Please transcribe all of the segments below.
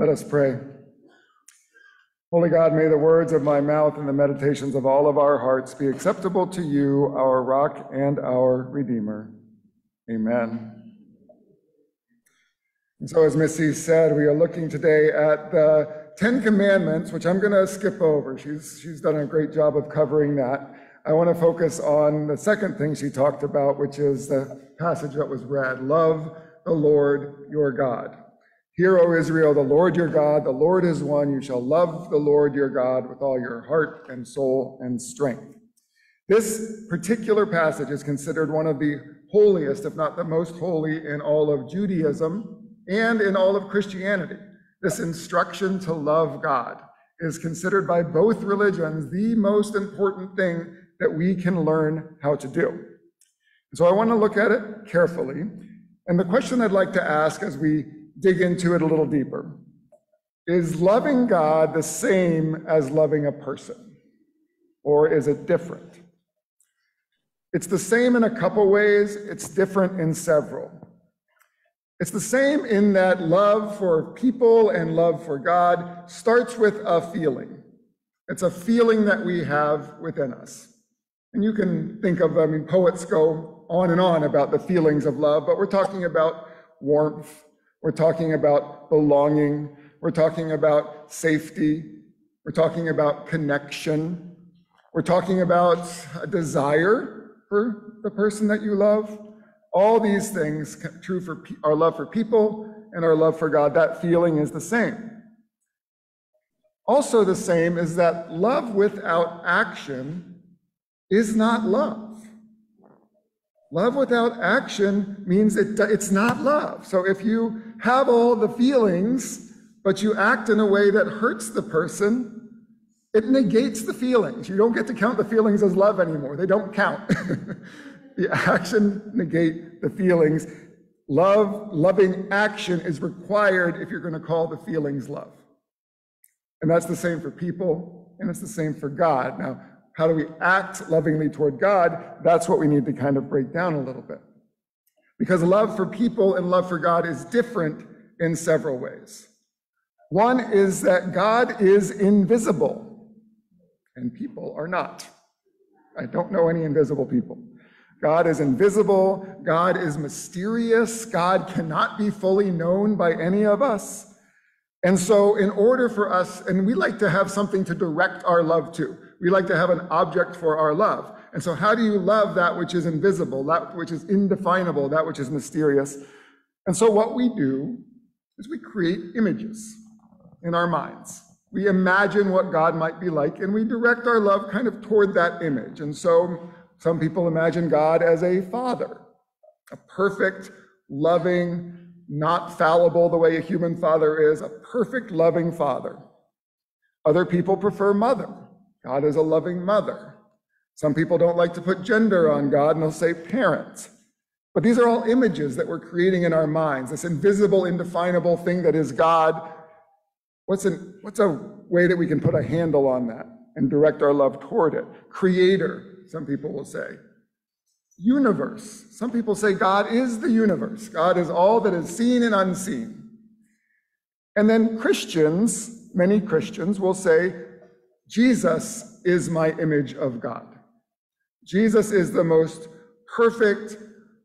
Let us pray. Holy God, may the words of my mouth and the meditations of all of our hearts be acceptable to you, our rock and our redeemer. Amen. And so, as Missy said, we are looking today at the Ten Commandments, which I'm going to skip over. She's, she's done a great job of covering that. I want to focus on the second thing she talked about, which is the passage that was read love the Lord your God. Hear, O Israel, the Lord your God, the Lord is one. You shall love the Lord your God with all your heart and soul and strength. This particular passage is considered one of the holiest, if not the most holy, in all of Judaism and in all of Christianity. This instruction to love God is considered by both religions the most important thing that we can learn how to do. So I want to look at it carefully. And the question I'd like to ask as we dig into it a little deeper is loving God the same as loving a person? Or is it different? It's the same in a couple ways, it's different in several. It's the same in that love for people and love for God starts with a feeling. It's a feeling that we have within us. And you can think of, I mean, poets go on and on about the feelings of love, but we're talking about warmth, we're talking about belonging, we're talking about safety, we're talking about connection, we're talking about a desire for the person that you love. All these things true for our love for people and our love for God. That feeling is the same. Also, the same is that love without action is not love. Love without action means it, it's not love. So if you have all the feelings, but you act in a way that hurts the person, it negates the feelings. You don't get to count the feelings as love anymore. They don't count. the action negate the feelings. Love, loving action is required if you're going to call the feelings love. And that's the same for people, and it's the same for God. Now, how do we act lovingly toward God? That's what we need to kind of break down a little bit. Because love for people and love for God is different in several ways. One is that God is invisible and people are not. I don't know any invisible people. God is invisible. God is mysterious. God cannot be fully known by any of us. And so, in order for us, and we like to have something to direct our love to, we like to have an object for our love. And so, how do you love that which is invisible, that which is indefinable, that which is mysterious? And so, what we do is we create images in our minds. We imagine what God might be like, and we direct our love kind of toward that image. And so, some people imagine God as a father, a perfect, loving, not fallible the way a human father is, a perfect, loving father. Other people prefer mother. God is a loving mother. Some people don't like to put gender on God and they'll say parents. But these are all images that we're creating in our minds, this invisible, indefinable thing that is God. What's, an, what's a way that we can put a handle on that and direct our love toward it? Creator, some people will say universe. Some people say God is the universe, God is all that is seen and unseen. And then Christians, many Christians, will say, Jesus is my image of God. Jesus is the most perfect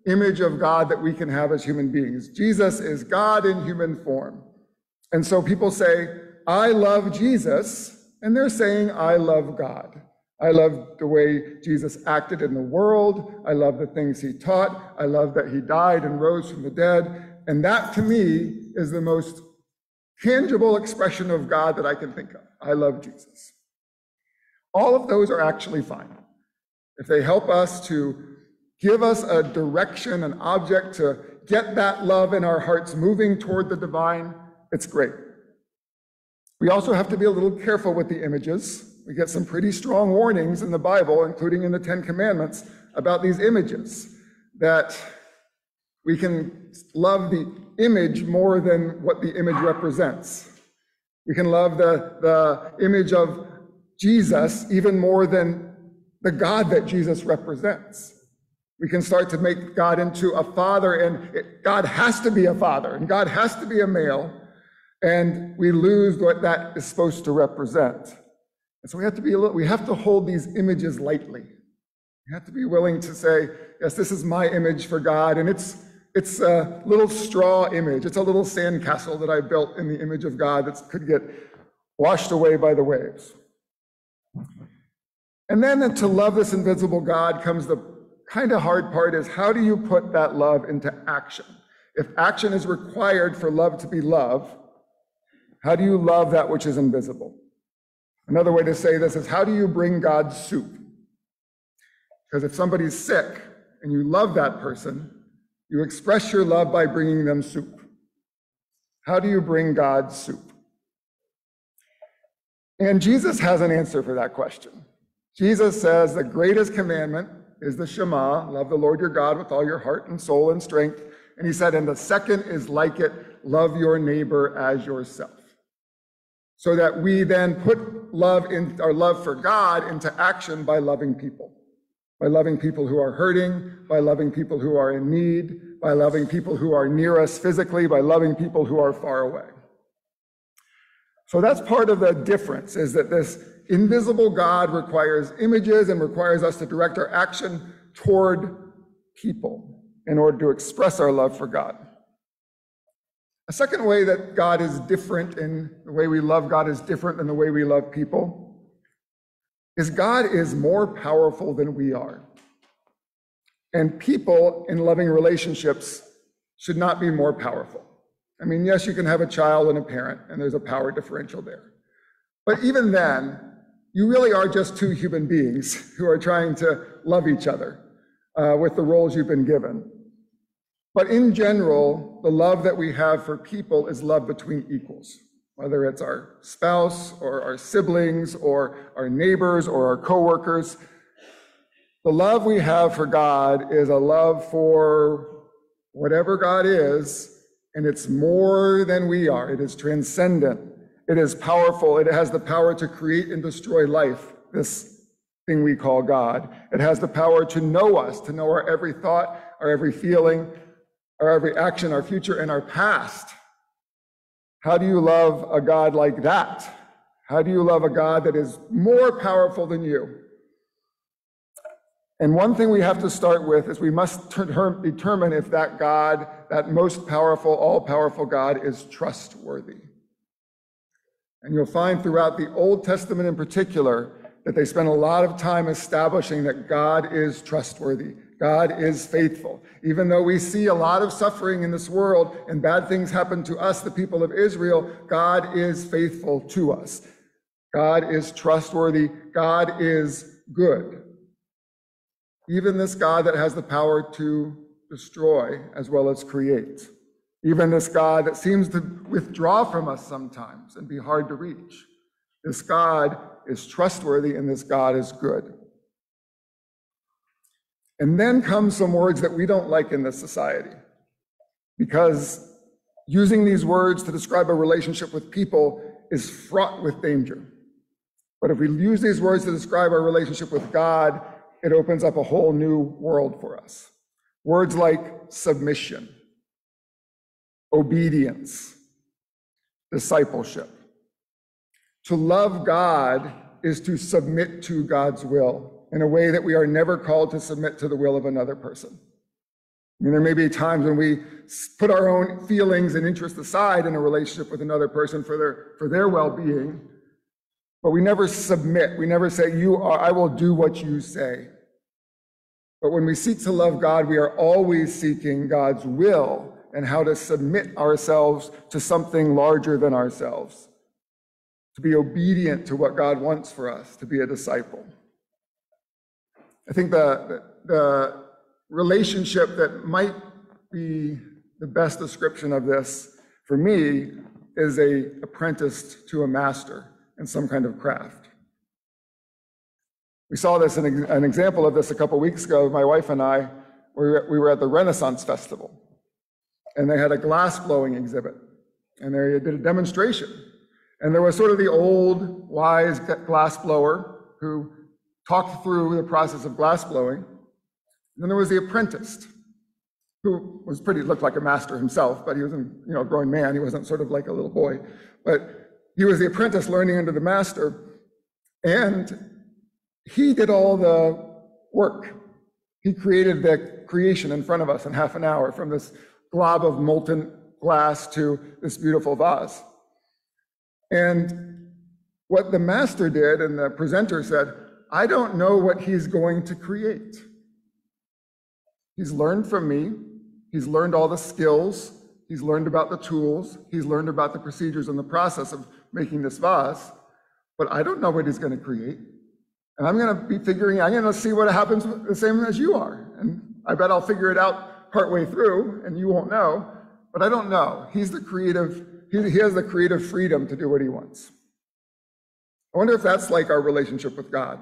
image of God that we can have as human beings. Jesus is God in human form. And so people say, I love Jesus, and they're saying, I love God. I love the way Jesus acted in the world. I love the things he taught. I love that he died and rose from the dead. And that to me is the most tangible expression of God that I can think of. I love Jesus. All of those are actually fine. If they help us to give us a direction, an object to get that love in our hearts moving toward the divine, it's great. We also have to be a little careful with the images we get some pretty strong warnings in the Bible, including in the Ten Commandments, about these images, that we can love the image more than what the image represents. We can love the, the image of Jesus even more than the God that Jesus represents. We can start to make God into a father, and it, God has to be a father, and God has to be a male. And we lose what that is supposed to represent. And so we have to be a little, we have to hold these images lightly. We have to be willing to say, yes, this is my image for God, and it's it's a little straw image. It's a little sandcastle that I built in the image of God that could get washed away by the waves. And then to love this invisible God comes the kind of hard part is how do you put that love into action? If action is required for love to be love, how do you love that which is invisible? Another way to say this is how do you bring God soup? Because if somebody's sick and you love that person, you express your love by bringing them soup. How do you bring God soup? And Jesus has an answer for that question. Jesus says the greatest commandment is the Shema, love the Lord your God with all your heart and soul and strength. And he said, and the second is like it, love your neighbor as yourself. So that we then put love in our love for God into action by loving people, by loving people who are hurting, by loving people who are in need, by loving people who are near us physically, by loving people who are far away. So that's part of the difference is that this invisible God requires images and requires us to direct our action toward people in order to express our love for God. A second way that God is different and the way we love God is different than the way we love people is God is more powerful than we are. And people in loving relationships should not be more powerful. I mean, yes, you can have a child and a parent, and there's a power differential there. But even then, you really are just two human beings who are trying to love each other uh, with the roles you've been given. But in general, the love that we have for people is love between equals, whether it's our spouse or our siblings or our neighbors or our coworkers. The love we have for God is a love for whatever God is and it's more than we are. It is transcendent. It is powerful. It has the power to create and destroy life, this thing we call God. It has the power to know us, to know our every thought, our every feeling, our every action, our future, and our past. How do you love a God like that? How do you love a God that is more powerful than you? And one thing we have to start with is we must determine if that God, that most powerful, all powerful God, is trustworthy. And you'll find throughout the Old Testament in particular that they spend a lot of time establishing that God is trustworthy. God is faithful. Even though we see a lot of suffering in this world and bad things happen to us, the people of Israel, God is faithful to us. God is trustworthy. God is good. Even this God that has the power to destroy as well as create. Even this God that seems to withdraw from us sometimes and be hard to reach. This God is trustworthy and this God is good. And then come some words that we don't like in this society. Because using these words to describe a relationship with people is fraught with danger. But if we use these words to describe our relationship with God, it opens up a whole new world for us. Words like submission, obedience, discipleship. To love God is to submit to God's will in a way that we are never called to submit to the will of another person. I mean, there may be times when we put our own feelings and interests aside in a relationship with another person for their, for their well being, but we never submit. We never say, You are, I will do what you say. But when we seek to love God, we are always seeking God's will and how to submit ourselves to something larger than ourselves, to be obedient to what God wants for us, to be a disciple. I think the, the relationship that might be the best description of this for me is a apprentice to a master in some kind of craft. We saw this, an, an example of this a couple weeks ago. My wife and I, we were at the Renaissance Festival, and they had a glass blowing exhibit, and they did a demonstration. And there was sort of the old, wise glass blower who talked through the process of glass blowing. And then there was the apprentice who was pretty, looked like a master himself, but he was a you know, a grown man. He wasn't sort of like a little boy. But he was the apprentice learning under the master. And he did all the work. He created the creation in front of us in half an hour from this glob of molten glass to this beautiful vase. And what the master did and the presenter said, I don't know what he's going to create. He's learned from me. He's learned all the skills. He's learned about the tools. He's learned about the procedures and the process of making this vase. But I don't know what he's going to create. And I'm going to be figuring, I'm going to see what happens the same as you are. And I bet I'll figure it out partway through and you won't know. But I don't know. He's the creative, he, he has the creative freedom to do what he wants. I wonder if that's like our relationship with God,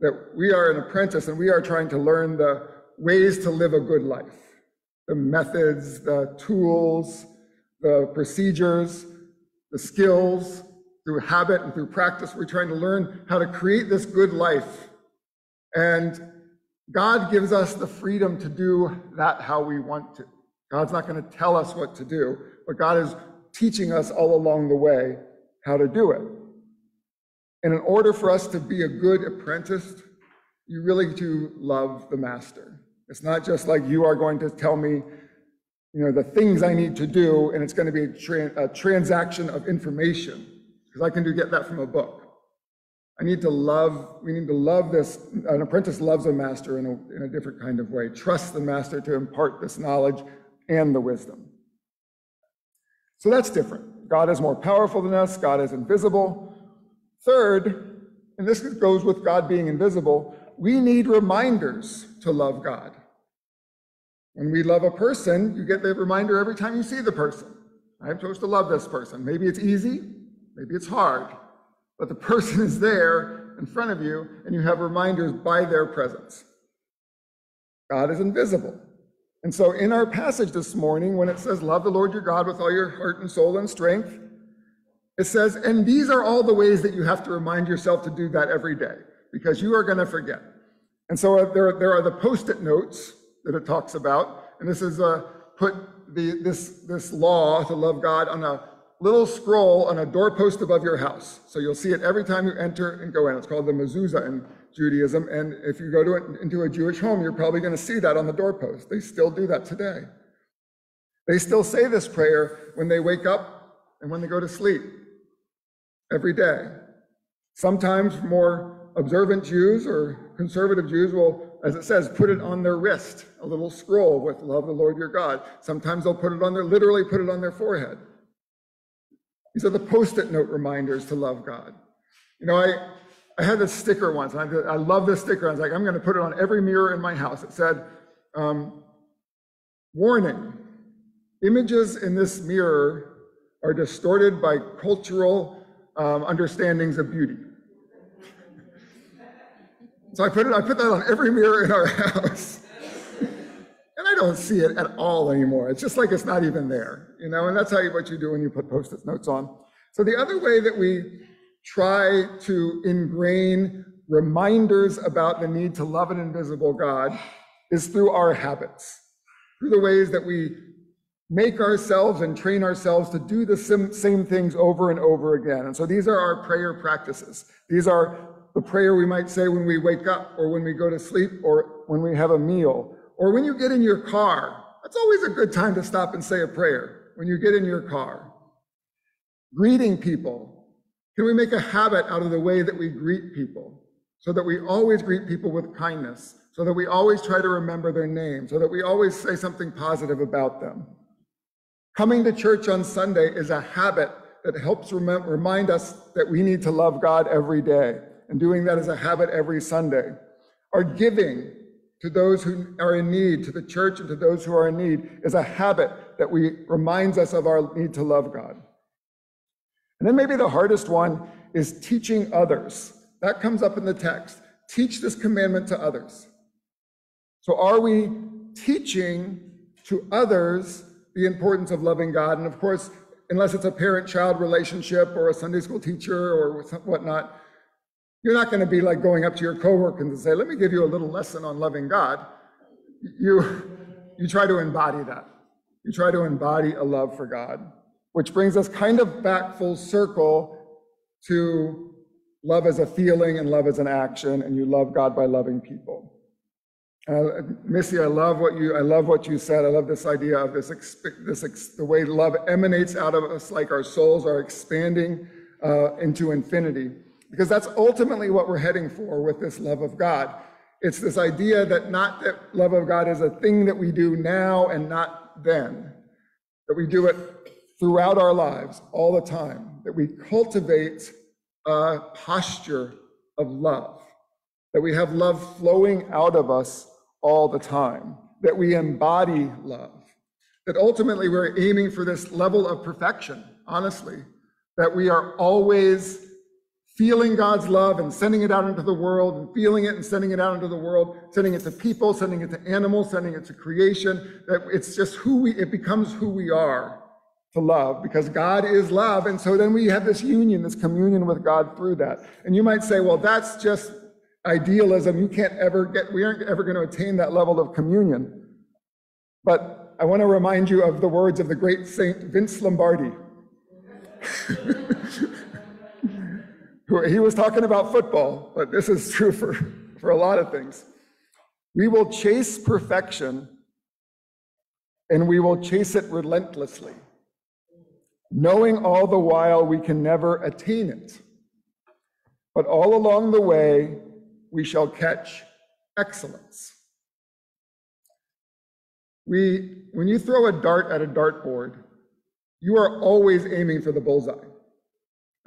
that we are an apprentice and we are trying to learn the ways to live a good life, the methods, the tools, the procedures, the skills, through habit and through practice. We're trying to learn how to create this good life. And God gives us the freedom to do that how we want to. God's not going to tell us what to do, but God is teaching us all along the way how to do it. And in order for us to be a good apprentice, you really do love the master. It's not just like you are going to tell me, you know, the things I need to do, and it's going to be a, tra- a transaction of information, because I can do get that from a book. I need to love, we need to love this. An apprentice loves a master in a, in a different kind of way, trust the master to impart this knowledge and the wisdom. So that's different. God is more powerful than us, God is invisible. Third, and this goes with God being invisible, we need reminders to love God. When we love a person, you get the reminder every time you see the person. I'm supposed to love this person. Maybe it's easy, maybe it's hard, but the person is there in front of you, and you have reminders by their presence. God is invisible. And so, in our passage this morning, when it says, Love the Lord your God with all your heart and soul and strength, it says, And these are all the ways that you have to remind yourself to do that every day, because you are going to forget. And so, uh, there, there are the post it notes that it talks about. And this is uh, put the, this, this law to love God on a little scroll on a doorpost above your house. So you'll see it every time you enter and go in. It's called the mezuzah in Judaism. And if you go to into a Jewish home, you're probably going to see that on the doorpost. They still do that today. They still say this prayer when they wake up and when they go to sleep every day. Sometimes more observant Jews or conservative Jews will, as it says, put it on their wrist, a little scroll with love the Lord your God. Sometimes they'll put it on their, literally put it on their forehead. These are the post-it note reminders to love God. You know, I, I had this sticker once, and I, I love this sticker. I was like, I'm going to put it on every mirror in my house. It said, um, warning, images in this mirror are distorted by cultural um, understandings of beauty. so I put it, I put that on every mirror in our house. Don't see it at all anymore. It's just like it's not even there, you know, and that's how you, what you do when you put post-it notes on. So the other way that we try to ingrain reminders about the need to love an invisible God is through our habits, through the ways that we make ourselves and train ourselves to do the same things over and over again. And so these are our prayer practices. These are the prayer we might say when we wake up or when we go to sleep or when we have a meal or when you get in your car. That's always a good time to stop and say a prayer when you get in your car. Greeting people, can we make a habit out of the way that we greet people so that we always greet people with kindness, so that we always try to remember their name, so that we always say something positive about them? Coming to church on Sunday is a habit that helps rem- remind us that we need to love God every day, and doing that as a habit every Sunday. Our giving to those who are in need, to the church and to those who are in need, is a habit that we reminds us of our need to love God. And then maybe the hardest one is teaching others. That comes up in the text. Teach this commandment to others. So are we teaching to others the importance of loving God? And of course, unless it's a parent-child relationship or a Sunday school teacher or whatnot, you're not going to be like going up to your coworker and say, let me give you a little lesson on loving God. You, you try to embody that. You try to embody a love for God, which brings us kind of back full circle to love as a feeling and love as an action, and you love God by loving people. Uh, Missy, I love what you I love what you said. I love this idea of this this the way love emanates out of us, like our souls are expanding uh, into infinity, because that's ultimately what we're heading for with this love of God. It's this idea that not that love of God is a thing that we do now and not then, that we do it throughout our lives all the time, that we cultivate a posture of love, that we have love flowing out of us all the time, that we embody love, that ultimately we're aiming for this level of perfection, honestly, that we are always feeling God's love and sending it out into the world and feeling it and sending it out into the world, sending it to people, sending it to animals, sending it to creation, that it's just who we, it becomes who we are to love because God is love. And so then we have this union, this communion with God through that. And you might say, well, that's just idealism. You can't ever get, we aren't ever going to attain that level of communion. But I want to remind you of the words of the great Saint Vince Lombardi. he was talking about football, but this is true for, for a lot of things. We will chase perfection and we will chase it relentlessly, knowing all the while we can never attain it. But all along the way, we shall catch excellence. We, when you throw a dart at a dartboard, you are always aiming for the bullseye.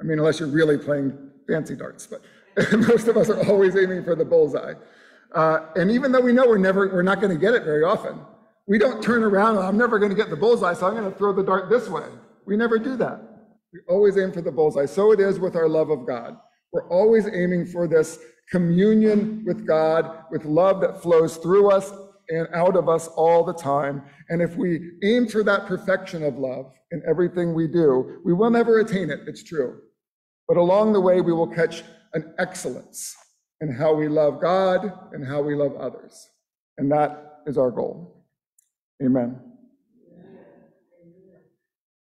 I mean, unless you're really playing fancy darts, but most of us are always aiming for the bullseye. Uh, and even though we know we're never, we're not going to get it very often, we don't turn around. I'm never going to get the bullseye, so I'm going to throw the dart this way. We never do that. We always aim for the bullseye. So it is with our love of God. We're always aiming for this communion with God, with love that flows through us and out of us all the time. And if we aim for that perfection of love in everything we do, we will never attain it, it's true. But along the way, we will catch an excellence in how we love God and how we love others. And that is our goal. Amen.